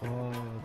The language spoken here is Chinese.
哦